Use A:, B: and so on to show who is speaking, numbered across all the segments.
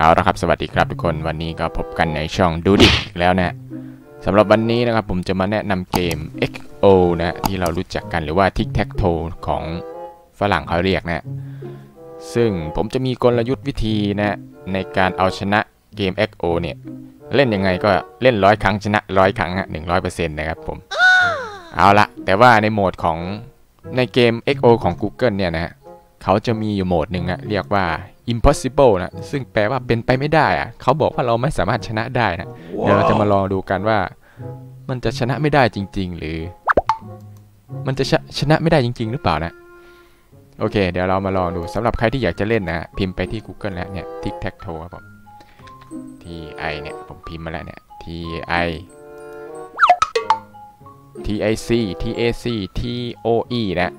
A: เอาละครับสวัสดีครับทุกคนวันนี้ก็พบกันในช่องดูดิอีกแล้วนะสำหรับวันนี้นะครับผมจะมาแนะนำเกม XO นะที่เรารู้จักกันหรือว่า Tic Tac Toe ของฝรั่งเขาเรียกนะ ซึ่งผมจะมีกลยุทธ์วิธีนะในการเอาชนะเกม XO เนี่ย เล่นยังไงก็เล่นร้อยครั้งชนะร้อยครั้งฮะหนึ่งร้อยเปอร์เซ็นต์นะครับผม เอาละแต่ว่าในโหมดของในเกม XO ของ Google เนี่ยนะฮะเขาจะมีอยู่โหมดหนึ่งนะเรียกว่า impossible นะซึ่งแปลว่าเป็นไปไม่ได้อะเขาบอกว่าเราไม่สามารถชนะได้นะเดี๋ยวเราจะมาลองดูกันว่า มันจะชนะไม่ได้จริง ๆ หรือ มันจะชะชนะไม่ได้จริง ๆ หรือเปล่านะโอเค เดี๋ยวเรามาลองดูสำหรับใครที่อยากจะเล่นนะพิมพ์ไปที่ Google แล้วเนี่ย tic tac toe ครับผม T I เนี่ยผมพิมพ์มาแล้วเนี่ย T I T I C T A C T O E นะ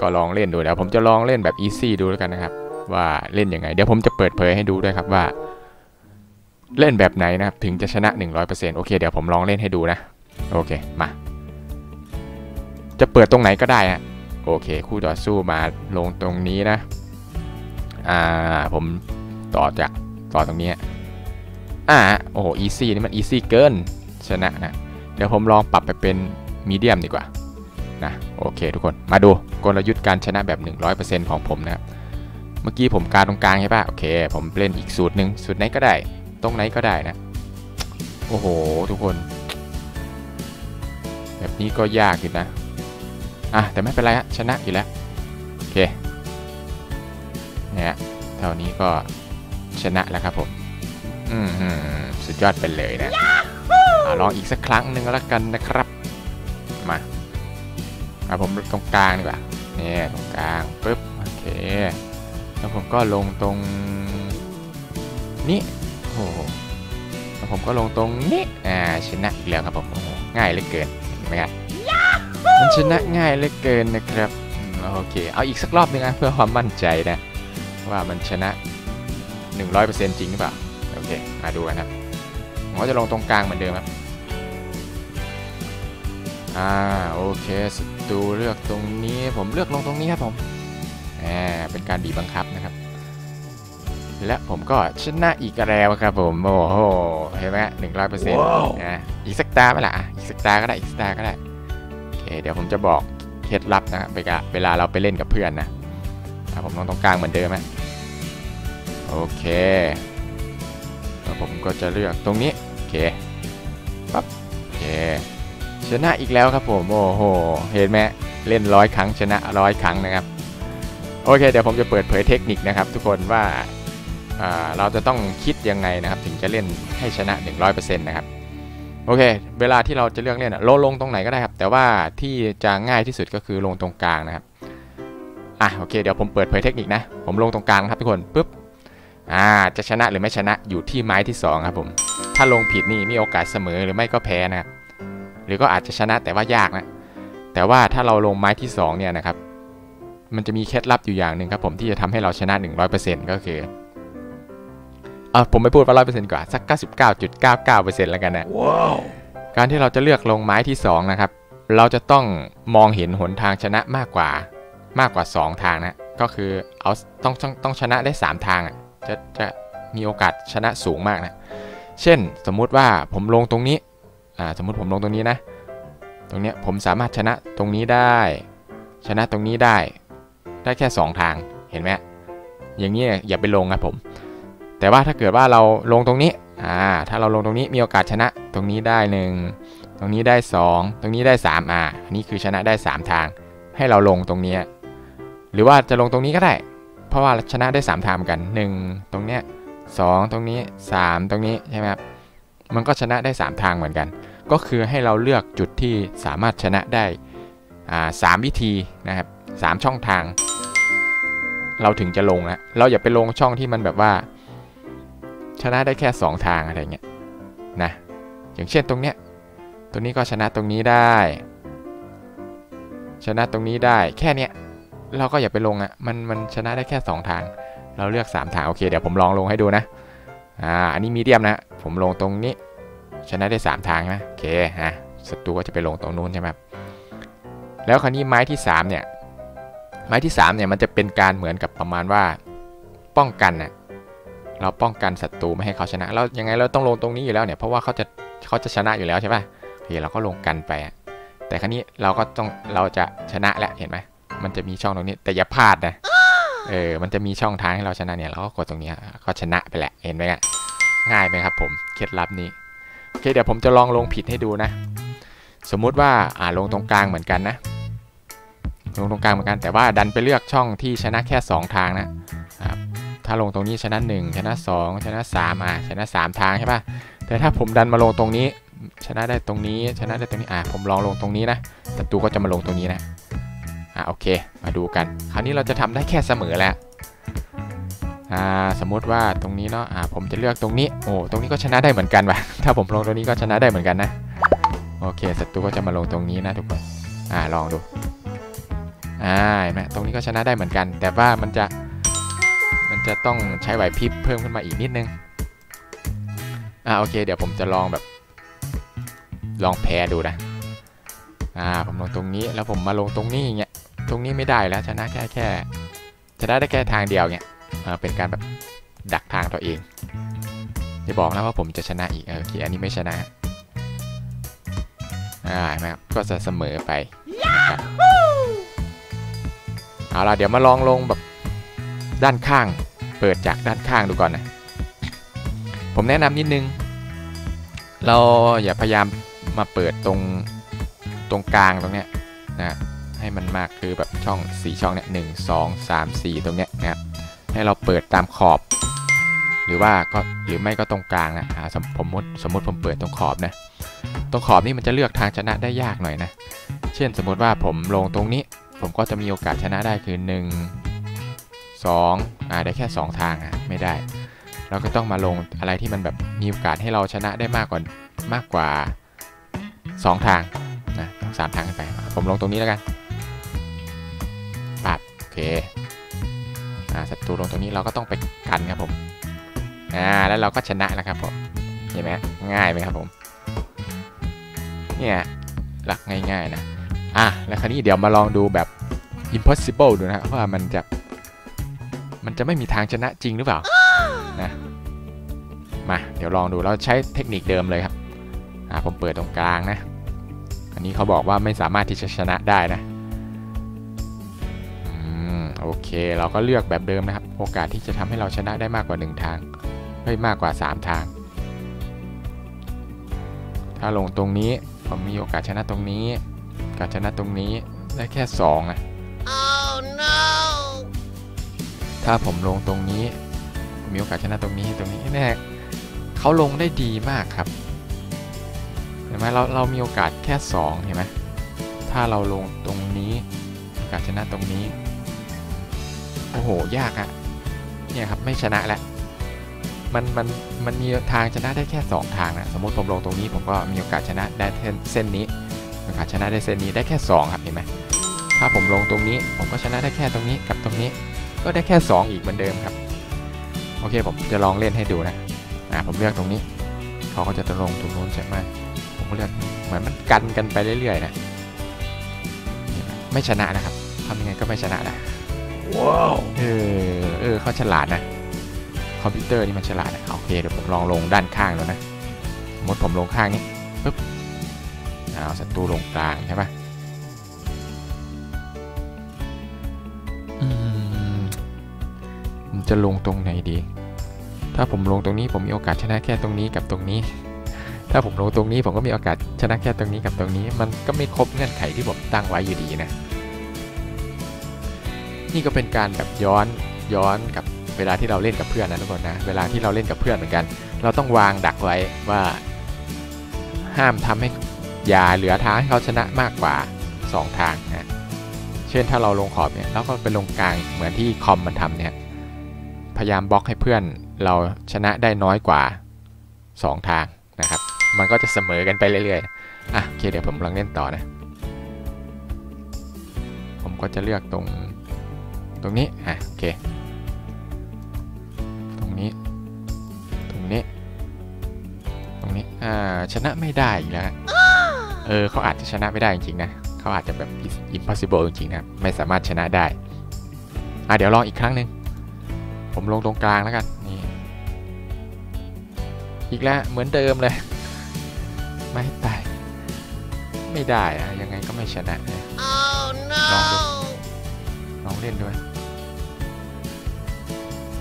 A: ก็ลองเล่นดูเดี๋ยวผมจะลองเล่นแบบ easy ดูแล้วกันนะครับ ว่าเล่นยังไง เดี๋ยวผมจะเปิดเผยให้ดูด้วยครับว่า เล่นแบบไหนนะครับ ถึงจะชนะ 100%โอเค เดี๋ยวผมลองเล่นให้ดูนะ โอเค มา จะเปิดตรงไหนก็ได้ฮะโอเค คู่ต่อสู้มาลงตรงนี้นะ อ่า ผมต่อจากต่อตรงนี้ อ่า โอ้โห easy นี่มัน easy เกิน ชนะนะ เดี๋ยวผมลองปรับไปเป็นมีเดียมดีกว่า นะ โอเคทุกคน มาดูกลยุทธ์การชนะแบบ 100%ของผมนะครับ เมื่อกี้ผมการตรงกลางใช่ปะโอเค ผมเล่นอีกสูตรหนึ่งสูตรไหนก็ได้ ตรงไหนก็ได้นะ โอ้โห ทุกคน แบบนี้ก็ยากอยู่นะ อะ แต่ไม่เป็นไรฮะชนะอยู่แล้ว โอเคเนี่ยเท่านี้ก็ชนะแล้วครับผม อืมสุดยอดไปเลยนะอลองอีกสักครั้งหนึ่งแล้วกันนะครับ มาอะผมตรงกลางดีกว่าเนี่ยตรงกลางปึ๊บโอเค แล้วผมก็ลงตรงนี้โอ้โหแล้วผมก็ลงตรงนี้อ่าชนะอีกแล้วครับผมโอ้โหง่ายเหลือเกินเห็นไหมครับมันชนะง่ายเหลือเกินนะครับอืมโอเคเอาอีกสักรอบหนึงนะเพื่อความมั่นใจนะว่ามันชนะ 100%จริงหรือเปล่าโอเคมาดูกันครับผมก็จะลงตรงกลางเหมือนเดิมครับอ่าโอเคศัตรูเลือกตรงนี้ผมเลือกลงตรงนี้ครับผม อ่าเป็นการบีบบังคับนะครับ และผมก็ชนะอีกแล้วครับผมโอ้โหเห็นไหมหนึ่งร้อยเปอร์เซ็นต์นะอีกสักตาไหมล่ะอะอีกสักตาก็ได้อีกสักตาก็ได้โอเคเดี๋ยวผมจะบอกเคล็ดลับนะครับเวลาเวลาเราไปเล่นกับเพื่อนนะอะผมลงตรงกลางเหมือนเดิมฮะโอเคแล้วผมก็จะเลือกตรงนี้โอเคปั๊บโอเคชนะอีกแล้วครับผมโอ้โหเห็นไหมเล่นร้อยครั้งชนะร้อยครั้งนะครับ โอเคเดี๋ยวผมจะเปิดเผยเทคนิคนะครับ ทุกคนว่าาเราจะต้องคิดยังไงนะครับ ถึงจะเล่นให้ชนะ 100%นะครับโอเค เวลาที่เราจะเลือกเล่นอะเราลงตรงไหนก็ได้ครับ แต่ว่าที่จะง่ายที่สุดก็คือลงตรงกลางนะครับอะโอเคเดี๋ยวผมเปิดเผยเทคนิคนะ ผมลงตรงกลางครับทุกคนปุ๊บอ่าจะชนะหรือไม่ชนะอยู่ที่ไม้ที่สองครับผม ถ้าลงผิดนี่มีโอกาสเสมอหรือไม่ก็แพ้นะครับหรือก็อาจจะชนะแต่ว่ายากนะแต่ว่าถ้าเราลงไม้ที่สองเนี่ยนะครับ มันจะมีเคล็ดลับอยู่อย่างหนึ่งครับผมที่จะทำให้เราชนะ 100%ก็คือเออผมไม่พูดว่า100%กว่าสัก 99.99%แล้วกันนะการที่เราจะเลือกลงไม้ที่2นะครับเราจะต้องมองเห็นหนทางชนะมากกว่ามากกว่า 2 ทางนะก็คือเอาต้องต้องต้องชนะได้ 3 ทางอะจะจะมีโอกาสชนะสูงมากนะเช่นสมมุติว่าผมลงตรงนี้อ่าสมมุติผมลงตรงนี้นะ ตรงเนี้ยผมสามารถชนะตรงนี้ได้ ชนะตรงนี้ได้ ได้แค่ 2 ทางเห็นไหมอย่างนี้อย่าไปลงครับผม แต่ว่าถ้าเกิดว่าเราลงตรงนี้อ่าถ้าเราลงตรงนี้มีโอกาสชนะ ตรงนี้ได้หนึ่งตรงนี้ได้ 2 ตรงนี้ได้3อ่าอันนี้คือชนะได้ 3 ทาง ให้เราลงตรงนี้ หรือว่าจะลงตรงนี้ก็ได้ เพราะว่าชนะได้ 3 ทางเหมือนกัน 1 ตรงเนี้ย2ตรงนี้ 3 ตรงนี้ใช่ไหมครับมันก็ชนะได้ 3 ทางเหมือนกัน ก็คือให้เราเลือกจุดที่สามารถชนะได้สามวิธีนะครับสามช่องทาง เราถึงจะลงนะเราอย่าไปลงช่องที่มันแบบว่า ชนะได้แค่ 2 ทางอะไรเงี้ยนะอย่างเช่นตรงเนี้ยตรงนี้ก็ชนะตรงนี้ได้ ชนะตรงนี้ได้แค่เนี้ยเราก็อย่าไปลงอะ่ะมันมันชนะได้แค่ 2 ทาง เราเลือก 3 ทางโอเคเดี๋ยวผมลองลงให้ดูนะอ่าอันนี้มีเดียมนะ ผมลงตรงนี้ ชนะได้ 3 ทางนะโอเคฮะศัตรูก็จะไปลงตรงนู้นใช่ไหมแล้วคราวนี้ไม้ที่ 3 เนี่ย ไม้ที่3เนี่ยมันจะเป็นการเหมือนกับประมาณว่าป้องกันนะเราป้องกันศัตรูไม่ให้เขาชนะเรายังไงเราต้องลงตรงนี้อยู่แล้วเนี่ยเพราะว่าเขาจะเขาจะชนะอยู่แล้วใช่ป่ะโอเคเราก็ลงกันไป แต่ครั้นี้เราก็ต้องเราจะชนะแหละเห็นไหมมันจะมีช่องตรงนี้แต่อย่าพลาดนะเออมันจะมีช่องทางให้เราชนะเนี่ยเราก็กดตรงนี้ก็ชนะไปแหละเห็นไหมอะง่ายไหมครับผมเคล็ดลับนี้โอเคเดี๋ยวผมจะลองลงผิดให้ดูนะ สมมุติว่าอ่าลงตรงกลางเหมือนกันนะ ลงตรงกลางเหมือนกันแต่ว่าดันไปเลือกช่องที่ชนะแค่ 2 ทางนะครับถ้าลงตรงนี้ชนะ1ชนะ 2 ชนะ3อะชนะ 3 ทางใช่ป่ะแต่ถ้าผมดันมาลงตรงนี้ ชนะได้ตรงนี้ชนะได้ตรงนี้อะผมลองลงตรงนี้นะศัตรูก็จะมาลงตรงนี้นะอะโอเค มาดูกัน คราวนี้เราจะทำได้แค่เสมอแล้วอ่าสมมุติว่าตรงนี้เนาะอ่าผมจะเลือกตรงนี้โอ้ตรงนี้ก็ชนะได้เหมือนกันว่ะถ้าผมลงตรงนี้ก็ชนะได้เหมือนกันนะโอเคศัตรูก็จะมาลงตรงนี้นะทุกคนอ่าลองดู อ่าเห็นไหมตรงนี้ก็ชนะได้เหมือนกัน แต่ว่ามันจะมันจะต้องใช้ไหวพริบเพิ่มขึ้นมาอีกนิดนึงอ่าโอเค เดี๋ยวผมจะลองแบบ ลองแพ้ดูนะอ่าผมลงตรงนี้แล้วผมมาลงตรงนี้อย่างเงี้ยตรงนี้ไม่ได้แล้วชนะแค่แค่ชนะได้แค่ทางเดียวเงี้ยอ่าเป็นการแบบดักทางตัวเองจะบอกนะว่าผมจะชนะอีกเออโอเคอันนี้ไม่ชนะอ่าเห็นไหมครับก็จะเสมอไปนะครับ เอาล่ะเดี๋ยวมาลองลงแบบด้านข้าง เปิดจากด้านข้างดูก่อนนะ ผมแนะนำนิดนึง เราอย่าพยายามมาเปิดตรงตรงกลางตรงเนี้ยนะให้มันมากคือแบบช่องสีช่องเนี้ยหนึ่งสองสามสี่ตรงเนี้ยนะครับให้เราเปิดตามขอบ หรือว่าก็หรือไม่ก็ตรงกลางนะสมสมมติสมมติผมเปิดตรงขอบนะตรงขอบนี่มันจะเลือกทางชนะได้ยากหน่อยนะ เช่นสมมติว่าผมลงตรงนี้ ผมก็จะมีโอกาสชนะได้คือ 1 2อ่าได้แค่ 2 ทางอะไม่ได้ เราก็ต้องมาลงอะไรที่มันแบบมีโอกาสให้เราชนะได้มากกว่ามากกว่า 2 ทางนะต้องสามทางขึ้นไป ผมลงตรงนี้แล้วกันปัดโอเคอ่าศัตรูลงตรงนี้เราก็ต้องไปกันครับผมอ่าแล้วเราก็ชนะแล้วครับผมเห็นไหมง่ายไหมครับผมเนี่ยหลักง่ายๆนะ อะแล้วคราวนี้เดี๋ยวมาลองดูแบบ impossible ดูนะว่ามันจะ มันจะไม่มีทางชนะจริงหรือเปล่านะมาเดี๋ยวลองดูเราใช้เทคนิคเดิมเลยครับอ่าผมเปิดตรงกลางนะ อันนี้เขาบอกว่าไม่สามารถที่จะชนะได้นะอืมโอเค เราก็เลือกแบบเดิมนะครับ โอกาสที่จะทำให้เราชนะได้มากกว่า 1 ทางไม่มากกว่า 3 ทาง ถ้าลงตรงนี้ผมมีโอกาสชนะตรงนี้ การชนะตรงนี้ได้แค่2นะ
B: Oh no!
A: ถ้าผมลงตรงนี้ผมมีโอกาสชนะตรงนี้ตรงนี้แน่เขาลงได้ดีมากครับ เห็นไหมเราเรามีโอกาสแค่ 2 เห็นไหมถ้าเราลงตรงนี้โอกาสชนะตรงนี้ โอ้โห ยากอะเนี่ยครับไม่ชนะแล้วมันมันมันมีทางชนะได้แค่ 2 ทางนะ สมมติผมลงตรงนี้ผมก็มีโอกาสชนะได้เส้นเส้น นี้โอกาสชนะได้เส้นนี้ได้แค่ 2 ครับเห็นไหมถ้าผมลงตรงนี้ ผมก็ชนะได้แค่ตรงนี้กับตรงนี้ ก็ได้แค่ 2 อีกเหมือนเดิมครับ โอเคผมจะลองเล่นให้ดูนะอ่าผมเลือกตรงนี้ เขาก็จะตรงลงตรงนู้นใช่ไหมผมก็เลือกเหมือนมันกันกันไปเรื่อยๆนะไม่ชนะนะครับทำยังไงก็ไม่ชนะนะ
B: ว้าว
A: เออเออเขาฉลาดนะคอมพิวเตอร์นี่มันฉลาดนะโอเคเดี๋ยวผมลองลงด้านข้างแล้วนะสมมติผมลงข้างนี้ปึ๊บ เอาศัตรูลงกลางใช่ปะอืมจะลงตรงไหนดี ถ้าผมลงตรงนี้ผมมีโอกาสชนะแค่ตรงนี้กับตรงนี้ ถ้าผมลงตรงนี้ผมก็มีโอกาสชนะแค่ตรงนี้กับตรงนี้ มันก็ไม่ครบเงื่อนไขที่ผมตั้งไว้อยู่ดีนะ นี่ก็เป็นการแบบย้อนย้อนกับเวลาที่เราเล่นกับเพื่อนนะทุกคนนะ เวลาที่เราเล่นกับเพื่อนเหมือนกัน เราต้องวางดักไว้ว่า ห้ามทำให้ อย่าเหลือทางให้เขาชนะมากกว่า 2 ทางนะเช่นถ้าเราลงขอบเนี่ยเราก็ไปลงกลางเหมือนที่คอมมันทำเนี่ยพยายามบล็อกให้เพื่อนเราชนะได้น้อยกว่า 2 ทางนะครับ มันก็จะเสมอกันไปเรื่อยๆอะโอเคเดี๋ยวผมลองเล่นต่อนะ ผมก็จะเลือกตรงตรงนี้อะโอเค ตรงนี้ ตรงนี้ ตรงนี้อ่าชนะไม่ได้อีกแล้ว เออเขาอาจจะชนะไม่ได้จริงๆนะเขาอาจจะแบบ impossible จริงๆนะไม่สามารถชนะได้อะเดี๋ยวลองอีกครั้งหนึ่งผมลงตรงกลางแล้วกันนี่อีกแล้วเหมือนเดิมเลย ไม่ตายไม่ได้อะยังไงก็ไม่ชนะเนี่ย
B: Oh no!
A: ลองเล่นด้วย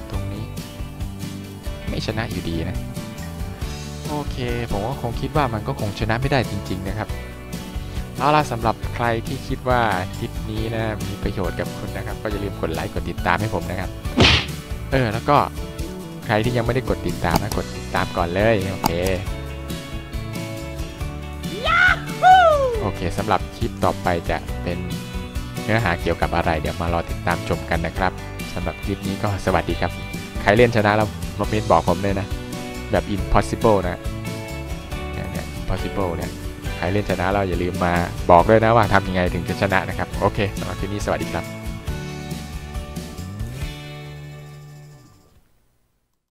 A: ตรงนี้ ไม่ชนะอยู่ดีนะ โอเค ผมก็คงคิดว่ามันก็คงชนะไม่ได้จริง ๆ นะครับ เอาล่ะสำหรับใครที่คิดว่าคลิปนี้นะมีประโยชน์กับคุณนะครับ ก็อย่าลืมกดไลค์กดติดตามให้ผมนะครับ เออ แล้วก็ใครที่ยังไม่ได้กดติดตามนะกดติดตามก่อนเลยโอเคโอเคสำหรับคลิปต่อไปจะเป็นเนื้อหาเกี่ยวกับอะไร เดี๋ยวมารอติดตามชมกันนะครับสำหรับคลิปนี้ก็สวัสดีครับ ใครเล่นชนะแล้วมาเมนบอกผมเลยนะ แบบ impossible นะเนี่ยเนี่ย impossible เนี่ยใครเล่นชนะเราอย่าลืมมาบอกด้วยนะว่าทำยังไงถึงจะชนะนะครับ โอเคสำหรับคลิปนี้สวัสดีครับ